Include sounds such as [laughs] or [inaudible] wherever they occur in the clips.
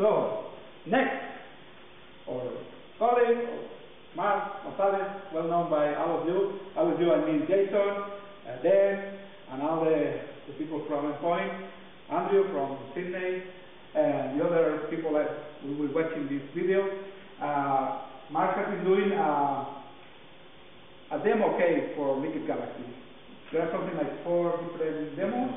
So, next, our colleague, Marc Gonzalez, well known by all of you. All of you, I mean Jason, uh, Dan, and all the, the people from Point, Andrew from Sydney, and the other people that we will watch in this video. Uh, Marc has been doing uh, a demo case for Liquid Galaxy. There are something like four different demos.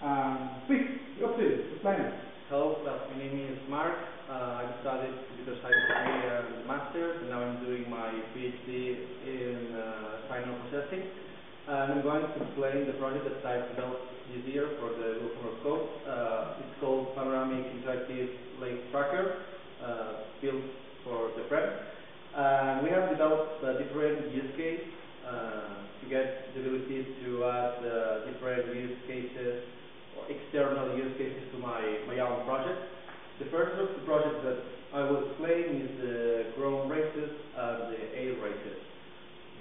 Um, please, up to you, explain it. Hello, uh, my name is Marc. Uh, I studied computer science degree and master's, and now I'm doing my PhD in uh, signal processing. And I'm going to explain the project that I've developed this year for the Google Scope. Uh, it's called Panoramic Interactive Live Tracker, uh, built for the prep. And we have developed a different use case uh, to get the ability to add uh, different use cases or external use cases to my, my own project. The first of the projects that I will explain is the ground races and the air races.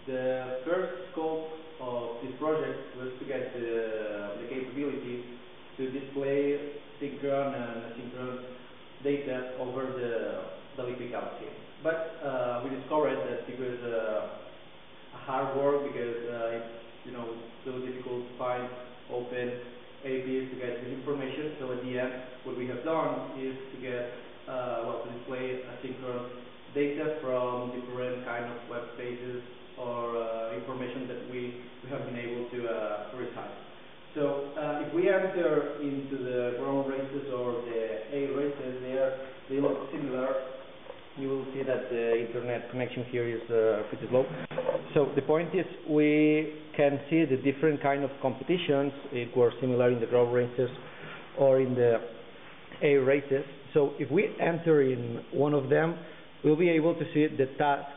The first scope of this project was to get the, the capability to display synchron and asynchronous data over the, the Liquid Galaxy. But uh, we discovered that because uh, hard work, because uh, it's you know so difficult to find open APIs to get this information. So at the end, what we have done is to get uh, well to display asynchronous data from different kind of web pages or uh, information that we, we have been able to, uh, to. So uh, if we enter into the ground races or the A races, they, are, they look similar. You will see that the internet connection here is uh, pretty slow. So the point is we can see the different kind of competitions. It were similar in the ground races or in the A races. So if we enter in one of them, we'll be able to see the task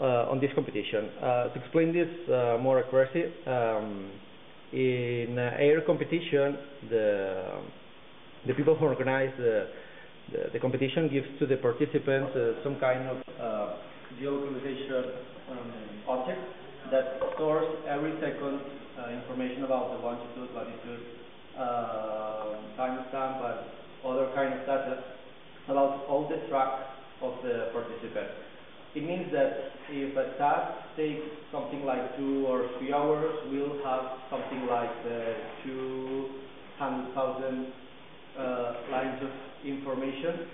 uh, on this competition. Uh, to explain this uh, more accurately, um, in air competition, the the people who organize the the, the competition gives to the participants some kind of geolocalization um, object that stores every second information about the longitude, latitude, timestamp, and other kind of data about all the track of the participant. It means that if a task takes something like two or three hours, we'll have something like uh, 200,000 uh, lines of information.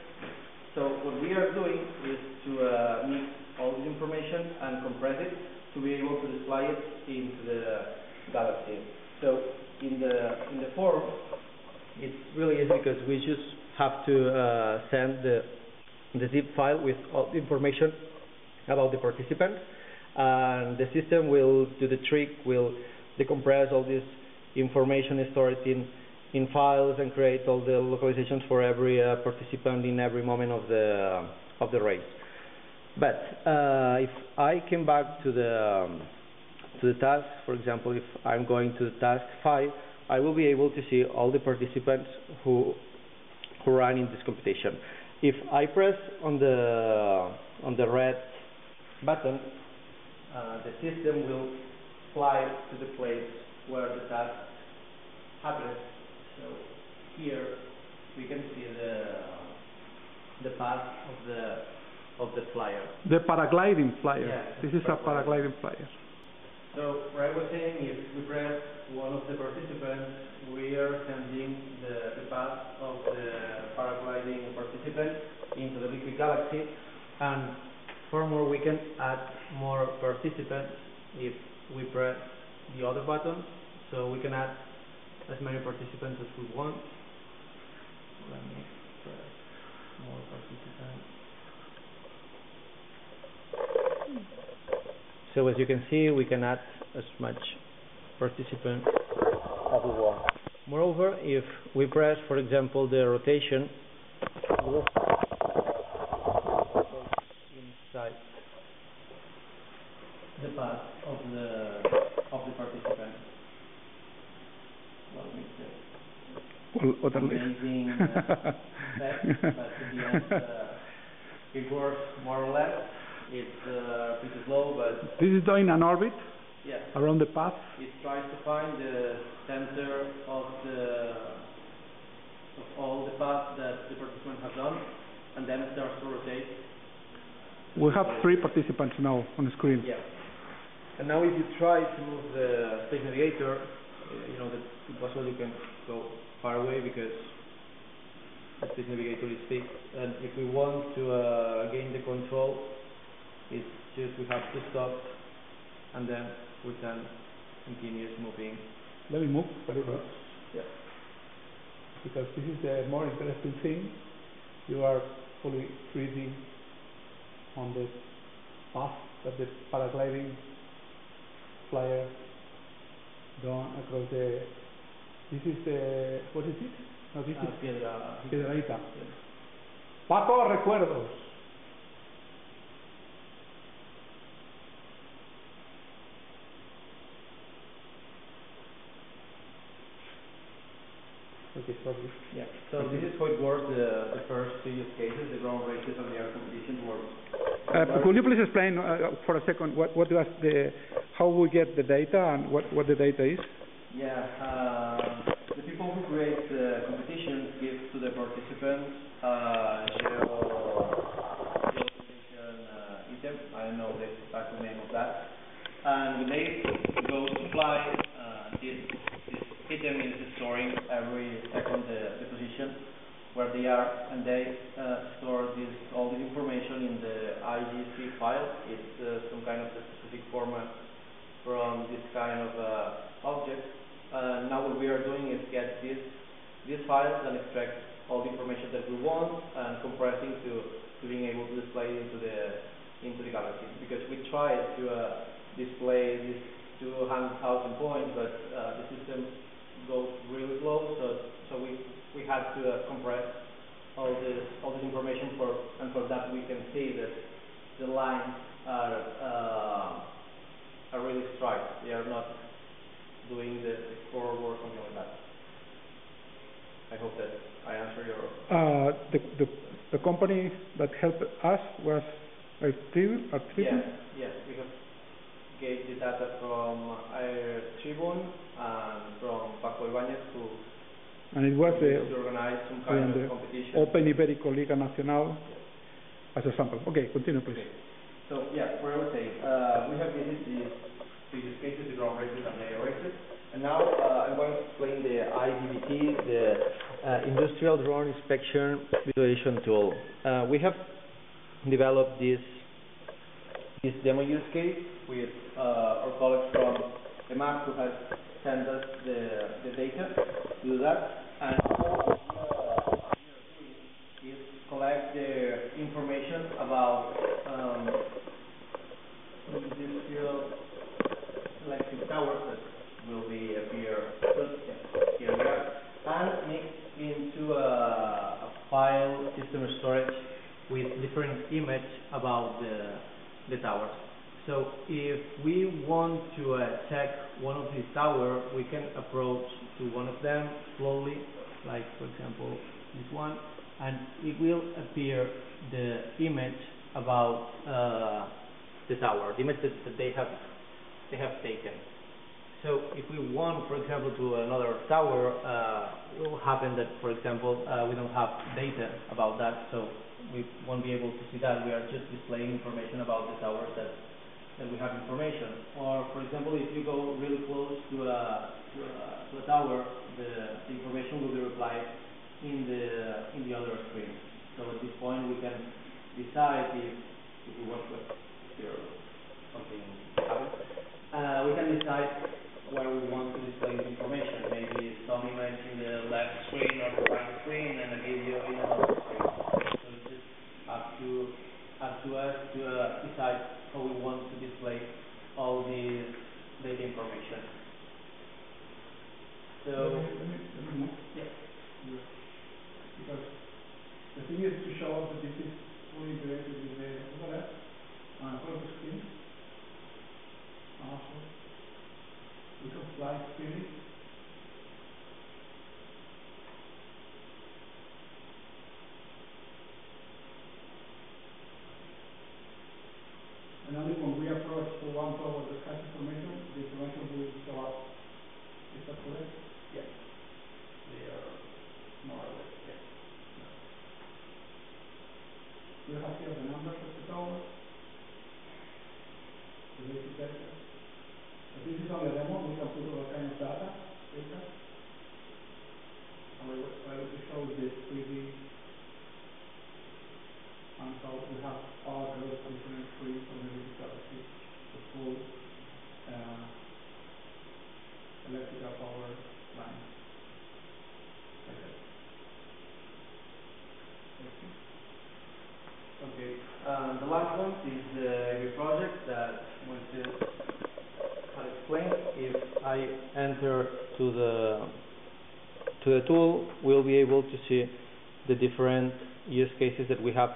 So what we are doing is to uh, mix all this information and compress it to be able to display it into the galaxy. So in the in the form, It really is because we just have to uh, send the the zip file with all the information about the participant and the system will do the trick will decompress all this information stored in in files and create all the localizations for every uh, participant in every moment of the of the race. But uh, if I came back to the um, to the task for example if I'm going to the task 5 I will be able to see all the participants who who run in this competition if I press on the on the red button, uh, the system will fly to the place where the task happens. So here we can see the the path of the of the flyer. The paragliding flyer. Yeah, this is a paragliding flyer. So I was saying is we press one of the participants, we are sending the, the path of the paragliding participant into the liquid galaxy and Furthermore, we can add more participants if we press the other button. So we can add as many participants as we want. Let me press more participants. As you can see, we can add as much participants as we want. Moreover, if we press, for example, the rotation, inside the path of the of the participant. Well, it's well, amazing uh, [laughs] but at the end uh, it works more or less. It's uh, pretty slow, but this is doing an orbit yes, around the path. it tries to find the center of the of all the paths that the participant has then it starts to rotate. We have three participants now on the screen. Yeah. And now if you try to move the Space Navigator, uh, you know that possibly you can go far away because the Space Navigator is fixed. And if we want to uh, gain the control, it's just we have to stop and then we can continue moving. Let me move a little. Yeah. Because this is the more interesting thing. You are fully 3D on the path that the paragliding flyer gone across the. This is the. What is it? No, this Uh, is Piedra. Piedrahita. Paco, recuerdos. Okay, sorry. Yeah. So this is how it works, the, the first two use cases, the ground races and the air competition work. Uh, could you please explain uh, for a second what, what does the, how we get the data and what, what the data is? Yeah, uh, the people who create the competitions give to the participants uh, geo geolocation uh, item. I don't know the exact name of that. And when they go to fly, uh, this, this item is storing every second the, the position where they are, and they uh, store this all this information in the IGC file. It's uh, some kind of a specific format from this kind of uh, object. Uh, now what we are doing is get this, these files and extract all the information that we want and compressing to, to being able to display into the into the galaxy. Because we tried to uh, display these 200,000 points, but uh, the system goes really slow, so so we we had to uh, compress all this all this information for and for that we can see that the lines are uh, are really striped. They are not doing the, the core work something like that. I hope that I answer your Uh, the, the, the company that helped us was Artribu, Artribu? yes yes we have get the data from Air Tribune and from Paco Ibáñez who and it was used the to organize some kind of competition. Open Iberico Liga Nacional as a sample. Okay, continue please. Okay. So yeah, where I was saying, uh, we have visited these two use cases, the ground races and the air races. And now uh, I'm going to explain the IDVT, the uh, Industrial Drone Inspection Visualization Tool. Uh, we have developed this this demo use case with uh, our colleagues from EMAC who has sent us the, the data to do that. And what we are doing is collect the information about um, industrial electric towers that will be appear. Here we are, and mix into a, a file system storage with different image about the the towers. So if we want to check one of these towers, we can approach to one of them slowly, like for example this one, and it will appear the image about uh, the tower, the image that, that they have they have taken. So if we want, for example, to another tower, uh, it will happen that, for example, uh, we don't have data about that, so we won't be able to see that. We are just displaying information about the towers that that we have information. Or, for example, if you go really close to a to a, to a tower, the, information will be replied in the in the other screen. So at this point, we can decide if we want to here something. Uh, we can decide slide, Felix? Only when we approach to one power the cash information, the information will show up. Is that correct? Yes. They are more or less, yes. You have here the numbers of the towers, the data. This is I will show the 3D. And we have all those different trees the the full, uh, electrical power line. Okay. Okay. Um, the last one is the every project that Moises had explained. If I enter to the to the tool, we'll be able to see the different use cases that we have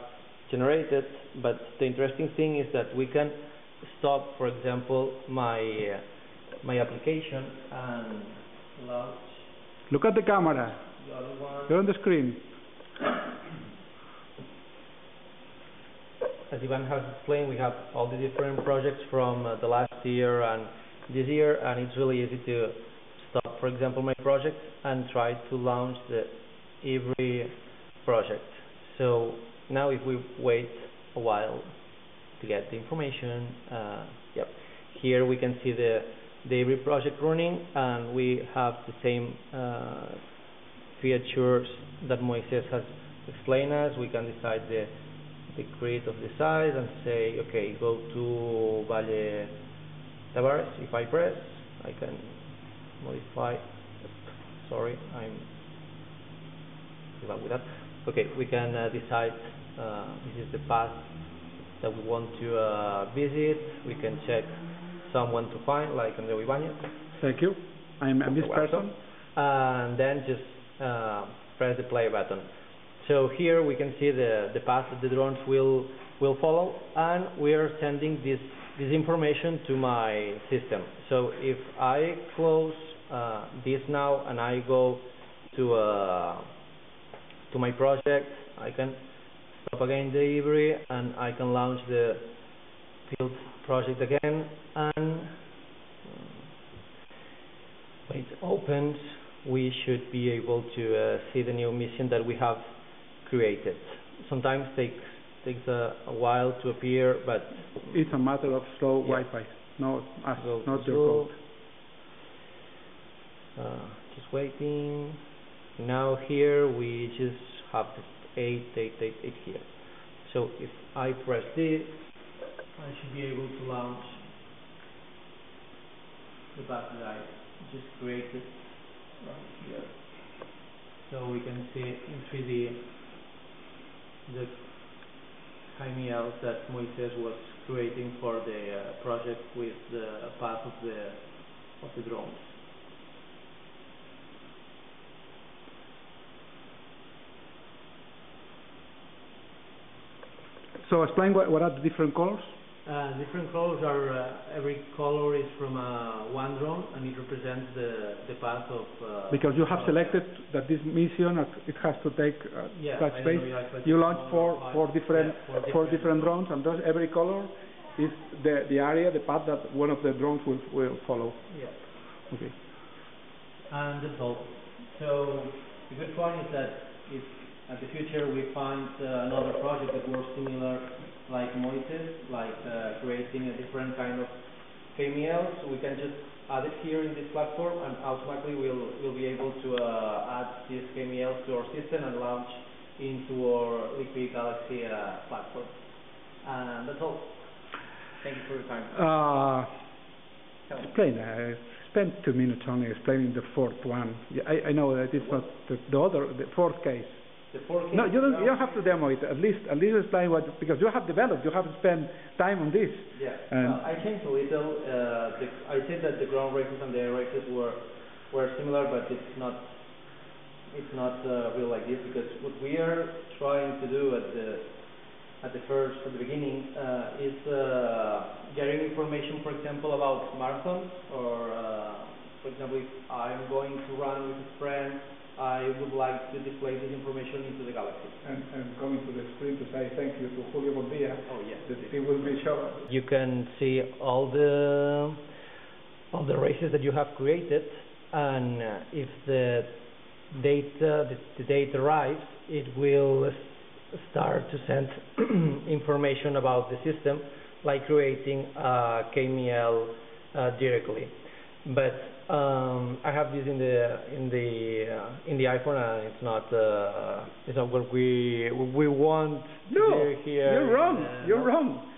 generated. But the interesting thing is that we can stop, for example, my uh, my application and launch Look at the camera. the other one. You're on the screen. As Ivan has explained, we have all the different projects from uh, the last year and this year, and it's really easy to stop, for example, my project and try to launch the every project. So now if we wait a while to get the information, uh, yep, here we can see the the every project running, and we have the same uh, features that Moises has explained us. We can decide the the grid of the size and say, okay, go to Valle Tavares. If I press, I can modify. Sorry, I'm with that. Okay, we can uh, decide uh, this is the path that we want to uh, visit. We can check someone to find, like Andreu Ibáñez, Thank you. I'm, I'm this person. and then just uh, press the play button. So here we can see the, the path that the drones will will follow, and we are sending this this information to my system. So if I close uh, this now and I go to uh, to my project, I can stop again the Ivory and I can launch the field project again and uh, when it opens we should be able to uh, see the new mission that we have created. Sometimes takes takes a, a while to appear, but It's a matter of slow Yeah. Wi-Fi, not us, Go not your code. uh, just waiting. Now here we just have the 8888 here. So if I press this, I should be able to launch the path that I just created right here. So we can see in 3D the chimeras that Moises was creating for the uh, project with the path of the of the drones. So explain what, what are the different colors? Uh, different colors are uh, every color is from uh, one drone and it represents the the path of uh, Because you have selected that this mission, uh, it has to take uh, yeah, that space. yeah, You launch four four, five- four different, yeah, four different drones, and those, every color is the, the area, the path that one of the drones will, will follow. yeah Okay. and that's all. So the good point is that if at the future we find uh, another project that works similar like Moises, like uh, creating a different kind of KMLs, we can just add it here in this platform and automatically we'll, we'll be able to uh, add these KMLs to our system and launch into our Liquid Galaxy uh, platform. And that's all. Thank you for your time. Uh, explain, uh, spend two minutes only explaining the fourth one. I, I know that it's not the, the other, the fourth case. No, you don't, you don't have to demo it, at least, at least explain what, because you have developed, you have spent time on this. Yeah. Well, I changed a little. Uh, the, I said that the ground races and the air races were were similar, but it's not it's not uh, real like this because what we are trying to do at the at the first at the beginning uh, is uh, getting information, for example, about marathons or uh, for example, if I'm going to run with a friend, I would like to display this information into the galaxy. And, and coming to the screen to say thank you to Julio Bondia, Oh yeah. that it will be shown. you can see all the all the races that you have created and uh, if the data the, the data arrives it will start to send [clears throat] information about the system like creating a KML uh, directly. But um, I have this in the in the uh, in the iPhone, and it's not uh, it's not what we we want No, do here. you're wrong. in, uh, You're no? wrong.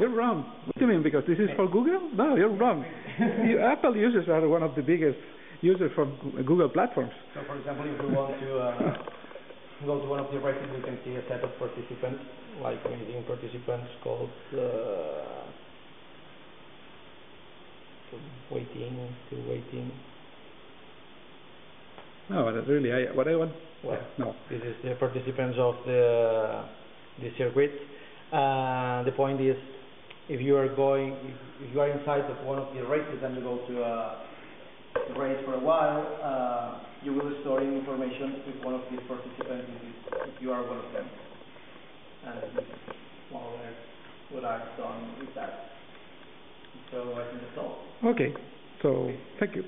You're wrong. What do you mean? Because this is for Google? No, you're wrong. [laughs] You- Apple users are one of the biggest users from Gu- Google platforms. So, for example, if we want to uh, [laughs] go to one of the races, we can see a set of participants, like amazing participants called waiting, still waiting. No, but really, I, what I want. Well, No. this is the participants of the the circuit. Uh, the point is, if you are going, if, you are inside of one of the races and you go to a the race for a while, uh, you will store in information with one of these participants if you, if you are one of them. And this is more or less what I've done with that. So I think that's all. Okay. So, thank you.